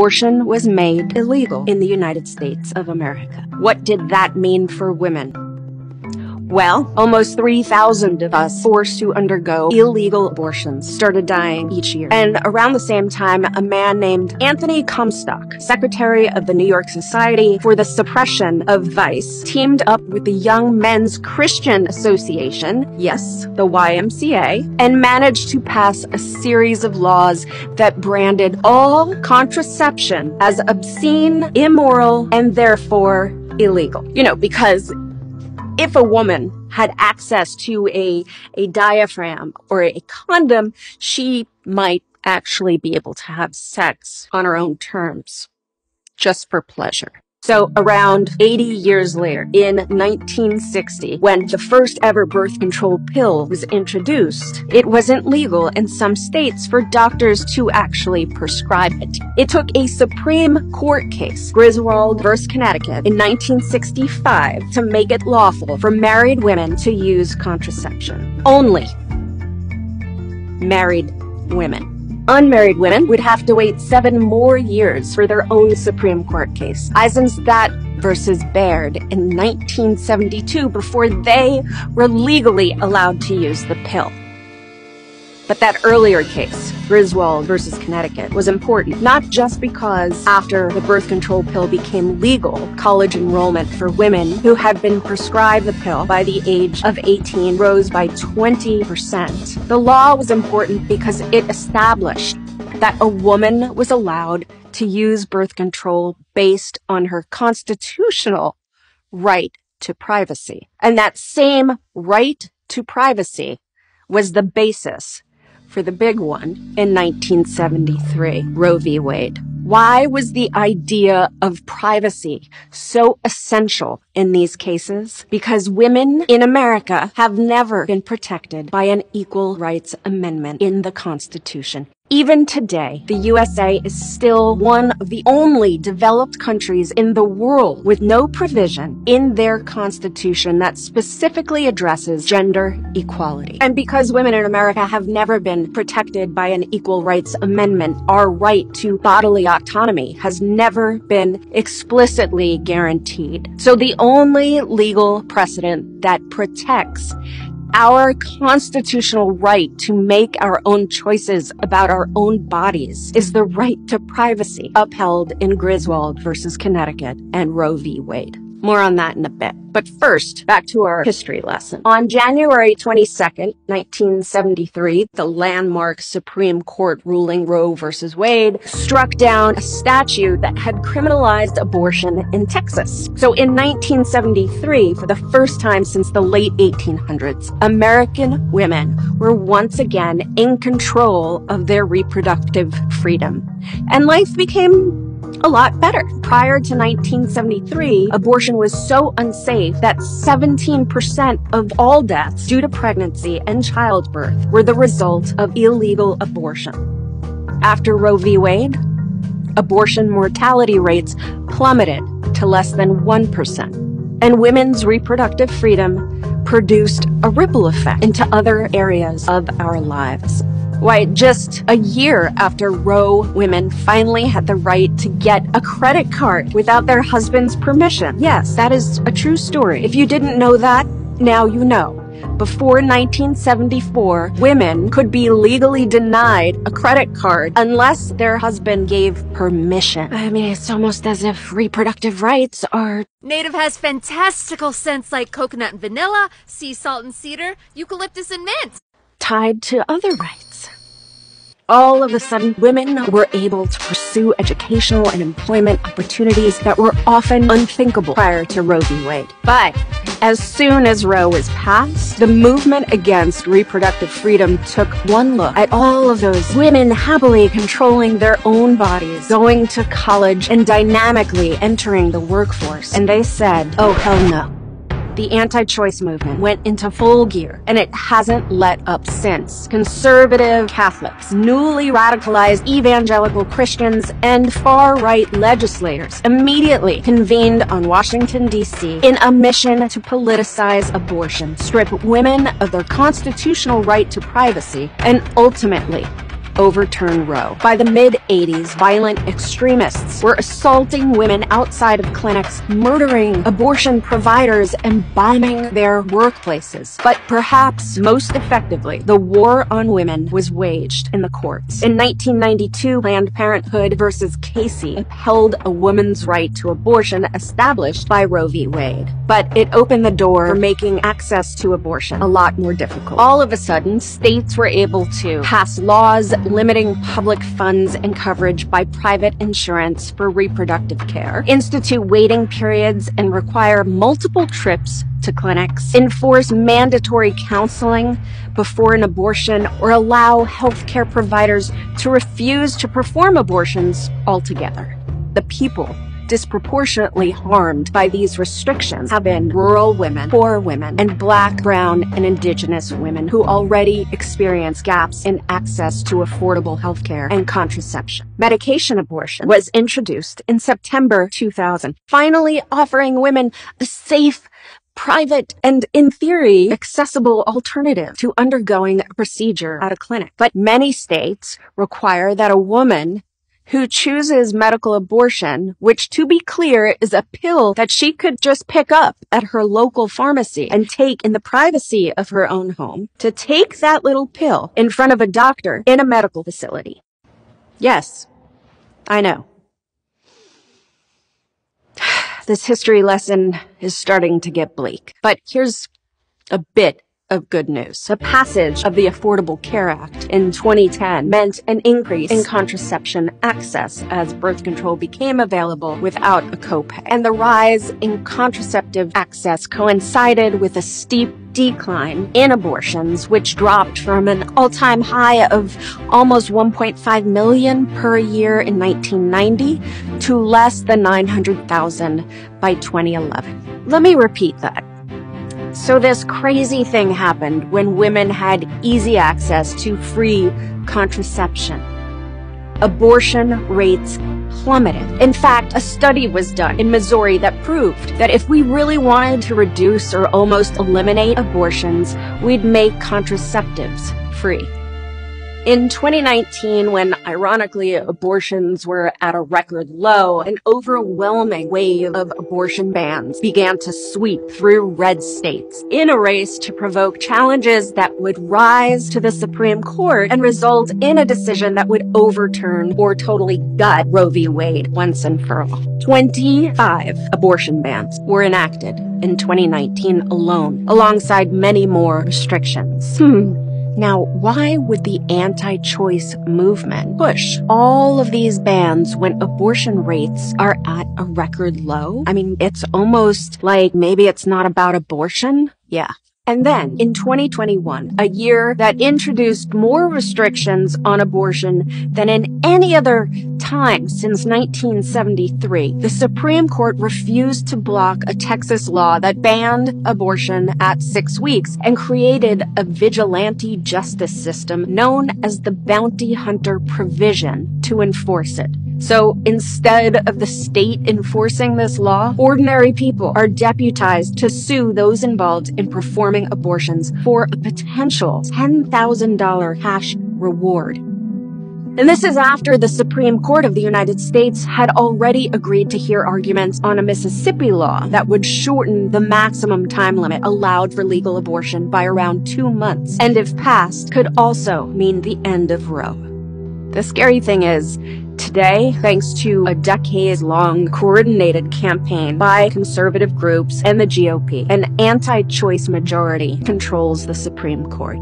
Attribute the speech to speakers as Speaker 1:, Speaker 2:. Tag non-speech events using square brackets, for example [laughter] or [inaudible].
Speaker 1: abortion was made illegal in the United States of America. What did that mean for women? Well, almost 3,000 of us forced to undergo illegal abortions started dying each year. And around the same time, a man named Anthony Comstock, secretary of the New York Society for the Suppression of Vice, teamed up with the Young Men's Christian Association, yes, the YMCA, and managed to pass a series of laws that branded all contraception as obscene, immoral, and therefore illegal. You know, because if a woman had access to a, a diaphragm or a condom, she might actually be able to have sex on her own terms, just for pleasure. So around 80 years later, in 1960, when the first ever birth control pill was introduced, it wasn't legal in some states for doctors to actually prescribe it. It took a Supreme Court case, Griswold v. Connecticut, in 1965 to make it lawful for married women to use contraception. Only married women. Unmarried women would have to wait seven more years for their own Supreme Court case. Eisenstadt versus Baird in 1972 before they were legally allowed to use the pill. But that earlier case, Griswold versus Connecticut, was important, not just because after the birth control pill became legal, college enrollment for women who had been prescribed the pill by the age of 18 rose by 20%. The law was important because it established that a woman was allowed to use birth control based on her constitutional right to privacy. And that same right to privacy was the basis for the big one in 1973, Roe v. Wade. Why was the idea of privacy so essential in these cases? Because women in America have never been protected by an equal rights amendment in the Constitution. Even today, the USA is still one of the only developed countries in the world with no provision in their constitution that specifically addresses gender equality. And because women in America have never been protected by an equal rights amendment, our right to bodily autonomy has never been explicitly guaranteed. So the only legal precedent that protects our constitutional right to make our own choices about our own bodies is the right to privacy upheld in Griswold versus Connecticut and Roe v. Wade. More on that in a bit. But first, back to our history lesson. On January 22nd, 1973, the landmark Supreme Court ruling Roe v. Wade struck down a statute that had criminalized abortion in Texas. So in 1973, for the first time since the late 1800s, American women were once again in control of their reproductive freedom. And life became a lot better. Prior to 1973, abortion was so unsafe that 17% of all deaths due to pregnancy and childbirth were the result of illegal abortion. After Roe v. Wade, abortion mortality rates plummeted to less than 1%, and women's reproductive freedom produced a ripple effect into other areas of our lives. Why, just a year after Roe, women finally had the right to get a credit card without their husband's permission. Yes, that is a true story. If you didn't know that, now you know. Before 1974, women could be legally denied a credit card unless their husband gave permission. I mean, it's almost as if reproductive rights are.
Speaker 2: Native has fantastical scents like coconut and vanilla, sea salt and cedar, eucalyptus and mint.
Speaker 1: Tied to other rights all of a sudden, women were able to pursue educational and employment opportunities that were often unthinkable prior to Roe v. Wade. But as soon as Roe was passed, the movement against reproductive freedom took one look at all of those women happily controlling their own bodies, going to college, and dynamically entering the workforce. And they said, oh, hell no the anti-choice movement went into full gear, and it hasn't let up since. Conservative Catholics, newly radicalized evangelical Christians, and far-right legislators immediately convened on Washington, D.C. in a mission to politicize abortion, strip women of their constitutional right to privacy, and ultimately overturn Roe. By the mid 80s, violent extremists were assaulting women outside of clinics, murdering abortion providers, and bombing their workplaces. But perhaps most effectively, the war on women was waged in the courts. In 1992, Planned Parenthood versus Casey upheld a woman's right to abortion established by Roe v. Wade. But it opened the door for making access to abortion a lot more difficult. All of a sudden, states were able to pass laws limiting public funds and coverage by private insurance for reproductive care, institute waiting periods and require multiple trips to clinics, enforce mandatory counseling before an abortion, or allow healthcare providers to refuse to perform abortions altogether. The people disproportionately harmed by these restrictions have been rural women, poor women, and black, brown, and indigenous women who already experience gaps in access to affordable healthcare and contraception. Medication abortion was introduced in September 2000, finally offering women a safe, private, and in theory, accessible alternative to undergoing a procedure at a clinic. But many states require that a woman who chooses medical abortion, which to be clear is a pill that she could just pick up at her local pharmacy and take in the privacy of her own home, to take that little pill in front of a doctor in a medical facility. Yes, I know. [sighs] This history lesson is starting to get bleak, but here's a bit of good news. The passage of the Affordable Care Act in 2010 meant an increase in contraception access as birth control became available without a copay. And the rise in contraceptive access coincided with a steep decline in abortions, which dropped from an all-time high of almost 1.5 million per year in 1990 to less than 900,000 by 2011. Let me repeat that. So this crazy thing happened when women had easy access to free contraception. Abortion rates plummeted. In fact, a study was done in Missouri that proved that if we really wanted to reduce or almost eliminate abortions, we'd make contraceptives free. In 2019, when ironically abortions were at a record low, an overwhelming wave of abortion bans began to sweep through red states in a race to provoke challenges that would rise to the Supreme Court and result in a decision that would overturn or totally gut Roe v. Wade once and for all. 25 abortion bans were enacted in 2019 alone, alongside many more restrictions. Hmm. Now, why would the anti-choice movement push all of these bans when abortion rates are at a record low? I mean, it's almost like maybe it's not about abortion. Yeah. And then in 2021, a year that introduced more restrictions on abortion than in any other time since 1973, the Supreme Court refused to block a Texas law that banned abortion at six weeks and created a vigilante justice system known as the bounty hunter provision to enforce it. So instead of the state enforcing this law, ordinary people are deputized to sue those involved in performing abortions for a potential $10,000 cash reward. And this is after the Supreme Court of the United States had already agreed to hear arguments on a Mississippi law that would shorten the maximum time limit allowed for legal abortion by around two months, and if passed, could also mean the end of Roe. The scary thing is, Today, thanks to a decades long coordinated campaign by conservative groups and the GOP, an anti choice majority controls the Supreme Court.